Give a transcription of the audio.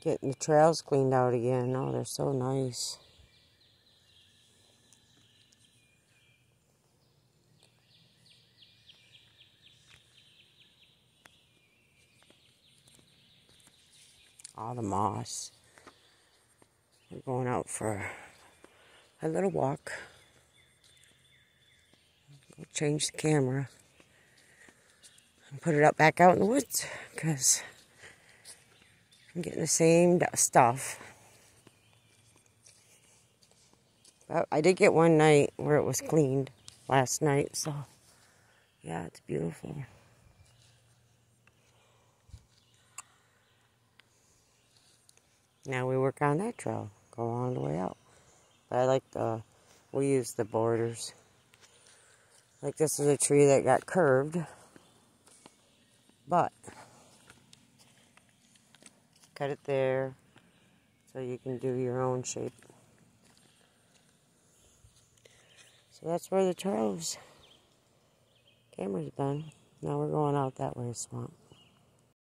Getting the trails cleaned out again. Oh, they're so nice. All the moss. We're going out for a little walk. We'll change the camera and put it up back out in the woods because I'm getting the same stuff. But I did get one night where it was cleaned last night, so yeah, it's beautiful. Now we work on that trail, go all the way out. But I like the, we use the borders. Like this is a tree that got curved, but cut it there so you can do your own shape. So that's where the trail camera's been. Now we're going out that way, swamp.